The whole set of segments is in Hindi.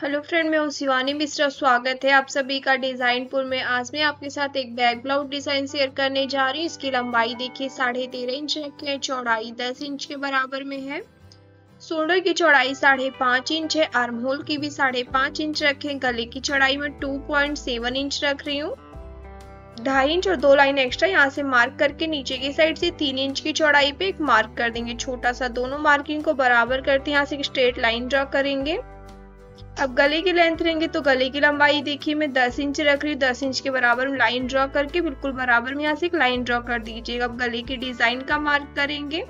हेलो फ्रेंड, मैं हूँ शिवानी मिश्रा, स्वागत है आप सभी का डिज़ाइनपुर में। आज मैं आपके साथ एक बैक ब्लाउज डिज़ाइन शेयर करने जा रही हूँ। इसकी लंबाई देखिए, साढ़े तेरह इंच है चौड़ाई दस इंच के बराबर में है। शोल्डर की चौड़ाई साढ़े पाँच इंच है, आर्म होल की भी साढ़े पाँच इंच रखे। गले की चौड़ाई में टू पॉइंट सेवन इंच रख रही हूँ। ढाई इंच और दो लाइन एक्स्ट्रा यहाँ से मार्क करके नीचे की साइड से तीन इंच की चौड़ाई पे एक मार्क कर देंगे। छोटा सा दोनों मार्किंग को बराबर करते यहाँ से स्ट्रेट लाइन ड्रॉ करेंगे। अब गले की लेंथ लेंगे तो गले की लंबाई देखिए, मैं 10 इंच रख रही हूँ। 10 इंच के बराबर में लाइन ड्रॉ करके बिल्कुल बराबर में यहाँ से एक लाइन ड्रॉ कर दीजिएगा। अब गले की डिज़ाइन का मार्क करेंगे।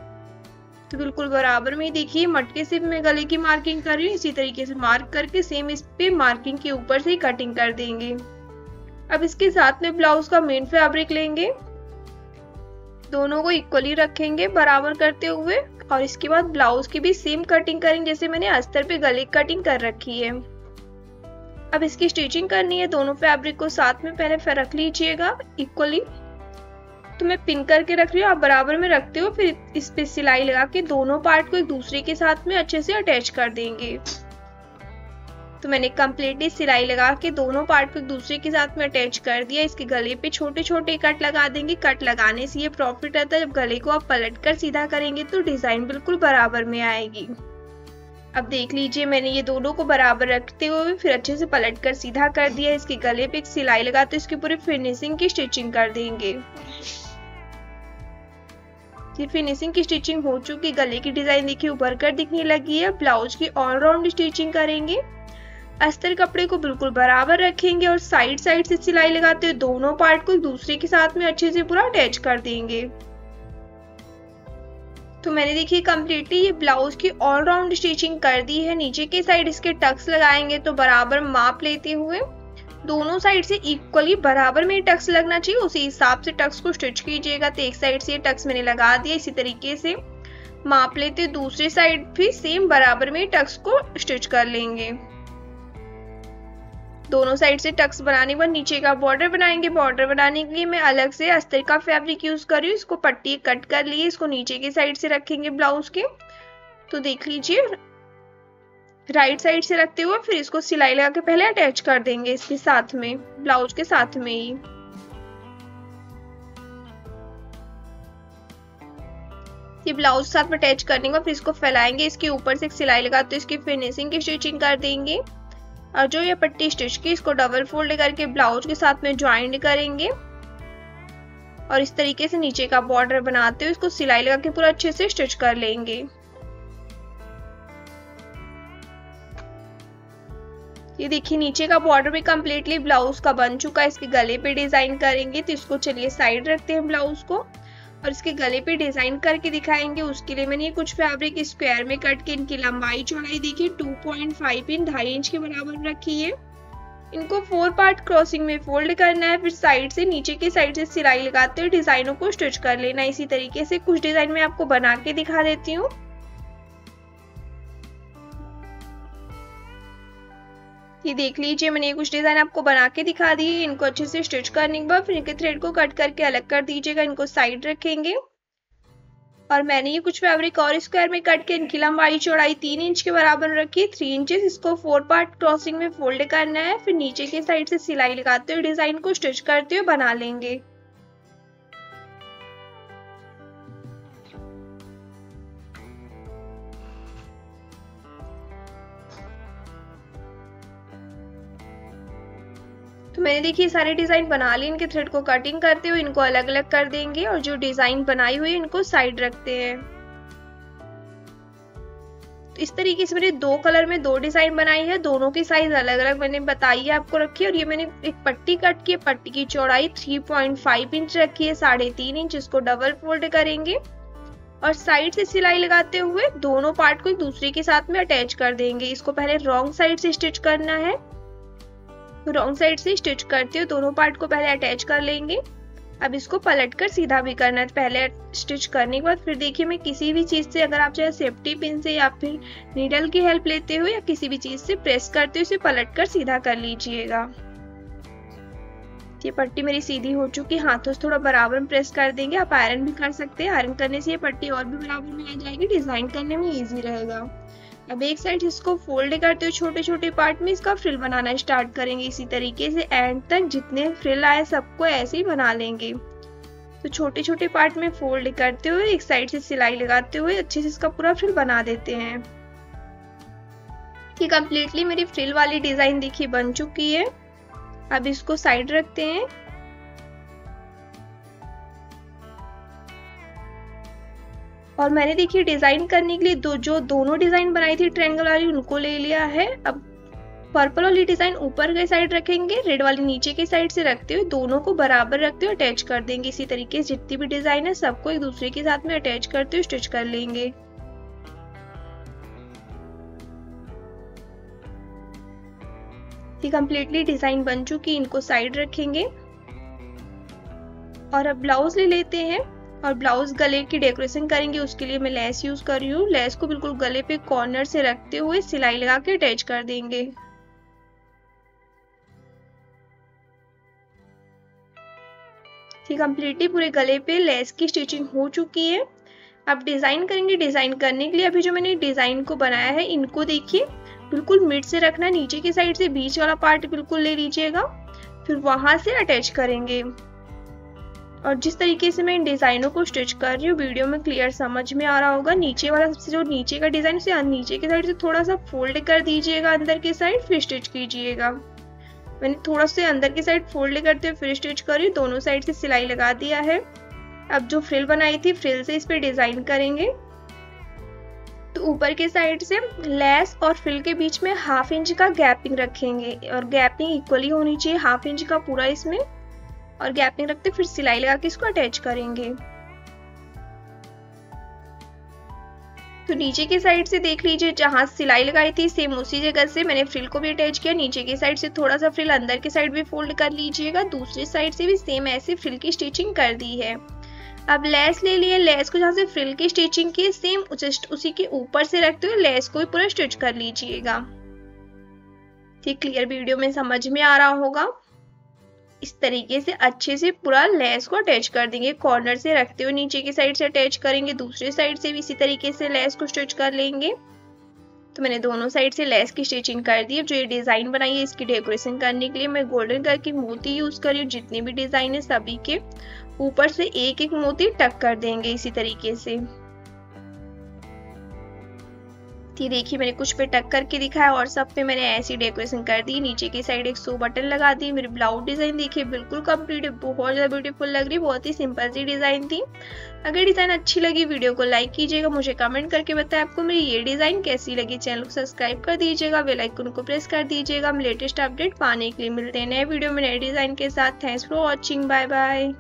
तो बिल्कुल बराबर में देखिए, मटके से मैं गले की मार्किंग कर रही हूँ। इसी तरीके से मार्क करके सेम इस पे मार्किंग के ऊपर से कटिंग कर देंगे। अब इसके साथ में ब्लाउज का मेन फैब्रिक लेंगे। दोनों को इक्वली रखेंगे बराबर करते हुए। और इसके बाद ब्लाउज की भी सेम कटिंग करेंगे जैसे मैंने अस्तर पे गले कटिंग कर रखी है। अब इसकी स्टिचिंग करनी है, दोनों फैब्रिक को साथ में पहले रख लीजिएगा इक्वली तो मैं पिन करके रख रही हूँ, आप बराबर में रखते हो, फिर इस पे सिलाई लगा के दोनों पार्ट को एक दूसरे के साथ में अच्छे से अटैच कर देंगे। तो मैंने कम्प्लीटली सिलाई लगा के दोनों पार्ट को एक दूसरे के साथ में अटैच कर दिया। इसके गले पे छोटे छोटे कट लगा देंगे। कट लगाने से ये प्रॉफिट रहता है। जब गले को आप पलट कर सीधा करेंगे तो डिज़ाइन बिल्कुल बराबर में आएगी। अब देख लीजिए, मैंने ये दोनों को बराबर रखते हुए फिर अच्छे से पलट कर सीधा कर दिया। इसके गले पे एक सिलाई लगाते तो इसकी पूरी फिनिशिंग की स्टिचिंग कर देंगे। ये फिनिशिंग की स्टिचिंग हो चुकी। गले की डिज़ाइन देखिए, उभर कर दिखने लगी है। ब्लाउज की ऑलराउंड स्टिचिंग करेंगे। अस्तर कपड़े को बिल्कुल बराबर रखेंगे और साइड साइड से सिलाई लगाते हुए दोनों पार्ट को दूसरे के साथ में अच्छे से पूरा अटैच कर देंगे। तो मैंने देखिए कम्प्लीटली ये ब्लाउज की ऑलराउंड स्टिचिंग कर दी है। नीचे के साइड इसके टक्स लगाएँगे तो बराबर माप लेते हुए दोनों साइड से इक्वली बराबर में टक्स लगना चाहिए। उसी हिसाब से टक्स को स्टिच कीजिएगा। तो एक साइड से ये टक्स मैंने लगा दिया इसी तरीके से। माप लेते दूसरी साइड भी सेम बराबर में टक्स को स्टिच कर लेंगे। दोनों साइड से टक्स बनाने के बाद नीचे का बॉर्डर बनाएँगे। बॉर्डर बनाने के लिए मैं अलग से अस्तर का फैब्रिक यूज़ कर रही हूँ। इसको पट्टी कट कर लिए, इसको नीचे की साइड से रखेंगे ब्लाउज के। तो देख लीजिए राइट साइड से रखते हुए फिर इसको सिलाई लगा के पहले अटैच कर देंगे इसके साथ में ब्लाउज के साथ में ही। ये ब्लाउज साथ में अटैच करने के फिर इसको फैलाएँगे। इसके ऊपर से सिलाई लगा तो इसकी फिनिशिंग की स्टिचिंग कर देंगे। और जो ये पट्टी स्टिच की, इसको डबल फोल्ड करके ब्लाउज के साथ में ज्वाइंट करेंगे। और इस तरीके से नीचे का बॉर्डर बनाते हुए इसको सिलाई लगा के पूरा अच्छे से स्टिच कर लेंगे। ये देखिए, नीचे का बॉर्डर भी कम्प्लीटली ब्लाउज का बन चुका है। इसके गले पे डिज़ाइन करेंगे तो इसको चलिए साइड रखते हैं ब्लाउज को। और इसके गले पे डिज़ाइन करके दिखाएँगे। उसके लिए मैंने कुछ फैब्रिक स्क्वायर में कट के, इनकी लंबाई, चौड़ाई देखिए 2.5 इन ढाई इंच के बराबर रखी है। इनको फोर पार्ट क्रॉसिंग में फोल्ड करना है, फिर साइड से नीचे के साइड से सिलाई लगाते हुए डिजाइनों को स्टिच कर लेना इसी तरीके से कुछ डिज़ाइन में आपको बना के दिखा देती हूँ। ये देख लीजिए, मैंने कुछ डिज़ाइन आपको बना के दिखा दी है। इनको अच्छे से स्टिच करने के बाद फिर इनके थ्रेड को कट करके अलग कर दीजिएगा, इनको साइड रखेंगे। और मैंने ये कुछ फैब्रिक और स्क्वायर में कट के इनकी लंबाई चौड़ाई तीन इंच के बराबर रखी थ्री इंचेस इसको फोर पार्ट क्रॉसिंग में फोल्ड करना है, फिर नीचे के साइड से सिलाई लगाते हुए डिज़ाइन को स्टिच करते हुए बना लेंगे। तो मैंने देखिए सारे डिज़ाइन बना लिए इनके थ्रेड को कटिंग करते हुए इनको अलग अलग कर देंगे और जो डिज़ाइन बनाई हुई इनको साइड रखते हैं। तो इस तरीके से मैंने दो कलर में दो डिज़ाइन बनाई है, दोनों की साइज़ अलग अलग मैंने बताई है आपको रखी और ये मैंने एक पट्टी कट की पट्टी की चौड़ाई 3.5 इंच रखी है, साढ़े तीन इंच इसको डबल फोल्ड करेंगे और साइड से सिलाई लगाते हुए दोनों पार्ट को एक दूसरे के साथ में अटैच कर देंगे। इसको पहले रॉन्ग साइड से स्टिच करना है। रॉन्ग साइड से स्टिच करते हुए दोनों पार्ट को पहले अटैच कर लेंगे। अब इसको पलट कर सीधा भी करना है। पहले स्टिच करने के बाद फिर देखिए मैं किसी भी चीज़ से अगर आप चाहे सेफ्टी पिन से या फिर नीडल की हेल्प लेते हुए या किसी भी चीज़ से प्रेस करते हुए इसे पलट कर सीधा कर लीजिएगा। ये पट्टी मेरी सीधी हो चुकी हाथों से थोड़ा बराबर में प्रेस कर देंगे। आप आयरन भी कर सकते हैं। आयरन करने से ये पट्टी और भी बराबर में आ जाएगी। डिज़ाइन करने में इजी रहेगा। अब एक साइड इसको फोल्ड करते हुए छोटे छोटे पार्ट में इसका फ्रिल बनाना स्टार्ट करेंगे इसी तरीके से एंड तक जितने फ्रिल आए सबको ऐसे ही बना लेंगे। तो छोटे छोटे पार्ट में फोल्ड करते हुए एक साइड से सिलाई लगाते हुए अच्छे से इसका पूरा फ्रिल बना देते हैं। कि कम्प्लीटली मेरी फ्रिल वाली डिज़ाइन देखिए बन चुकी है। अब इसको साइड रखते हैं। और मैंने देखिए डिज़ाइन करने के लिए दो, जो दोनों डिज़ाइन बनाई थी, ट्रेंगल वाली, उनको ले लिया है। अब पर्पल वाली डिज़ाइन ऊपर के साइड रखेंगे, रेड वाली नीचे के साइड से रखते हुए दोनों को बराबर रखते हुए अटैच कर देंगे। इसी तरीके से जितनी भी डिज़ाइन है, सबको एक दूसरे के साथ में अटैच करते हुए स्टिच कर लेंगे। कंप्लीटली डिज़ाइन बन चुकी इनको साइड रखेंगे। और अब ब्लाउज ले लेते हैं। और ब्लाउज गले की डेकोरेशन करेंगे, उसके लिए मैं लेस यूज़ कर रही हूँ। लेस को बिल्कुल गले पे कॉर्नर से रखते हुए सिलाई लगा के अटैच कर देंगे। कंप्लीटली पूरे गले पे लेस की स्टिचिंग हो चुकी है। अब डिज़ाइन करेंगे डिज़ाइन करने के लिए अभी जो मैंने डिज़ाइन को बनाया है, इनको देखिए। बिल्कुल मिड से रखना, नीचे की साइड से बीच वाला पार्ट बिल्कुल ले लीजिएगा। फिर वहाँ से अटैच करेंगे। और जिस तरीके से मैं इन डिज़ाइनों को स्टिच कर रही हूँ, वीडियो में क्लियर समझ में आ रहा होगा। नीचे वाला सबसे जो नीचे का डिज़ाइन उसे नीचे की साइड से थोड़ा सा फोल्ड कर दीजिएगा, अंदर की साइड फिर स्टिच कीजिएगा। मैंने थोड़ा से अंदर की साइड फोल्ड करते हुए फिर स्टिच करी दोनों साइड से सिलाई लगा दिया है। अब जो फ्रिल बनाई थी, फ्रिल से इस पर डिज़ाइन करेंगे। तो ऊपर के साइड से लेस और फ्रिल के बीच में हाफ़ इंच का गैपिंग रखेंगे और गैपिंग इक्वली होनी चाहिए, हाफ़ इंच का पूरा इसमें। और गैपिंग रखते, फिर सिलाई लगा के इसको अटैच करेंगे। तो नीचे की साइड से देख लीजिए, जहाँ सिलाई लगाई थी सेम उसी जगह से मैंने फ्रिल को भी अटैच किया। नीचे की साइड से थोड़ा सा फ्रिल अंदर की साइड भी फोल्ड कर लीजिएगा, दूसरी साइड से भी सेम ऐसे फ्रिल की स्टिचिंग कर दी है। अब लेस ले लिए लेस को जहाँ से फ्रिल की स्टिचिंग की सेम उसी के ऊपर से रखते हुए लेस को भी पूरा स्टिच कर लीजिएगा। ठीक क्लियर वीडियो में समझ में आ रहा होगा। इस तरीके से अच्छे से पूरा लेस को अटैच कर देंगे। कॉर्नर से रखते हुए नीचे की साइड से अटैच करेंगे, दूसरे साइड से भी इसी तरीके से लेस को स्टिच कर लेंगे। तो मैंने दोनों साइड से लेस की स्टिचिंग कर दी। है जो ये डिज़ाइन बनाई है, इसकी डेकोरेशन करने के लिए मैं गोल्डन कलर की मोती यूज़ कर हूँ। जितनी भी डिज़ाइन है सभी के ऊपर से एक एक मोती टक कर देंगे इसी तरीके से। थी। देखिए मैंने, कुछ पे टक करके दिखाया और सब पे मैंने ऐसी डेकोरेशन कर दी। नीचे की साइड एक सो बटन लगा दी। मेरी ब्लाउज डिज़ाइन देखिए बिल्कुल कंप्लीट है बहुत ज़्यादा ब्यूटीफुल लग रही, बहुत ही सिंपल सी डिज़ाइन थी। अगर डिज़ाइन अच्छी लगी वीडियो को लाइक कीजिएगा, मुझे कमेंट करके बताएँ आपको मेरी ये डिज़ाइन कैसी लगी। चैनल को सब्सक्राइब कर दीजिएगा बेलाइकन को प्रेस कर दीजिएगा। हम लेटेस्ट अपडेट पाने के लिए मिलते हैं नए वीडियो में नए डिज़ाइन के साथ। Thanks for watching bye bye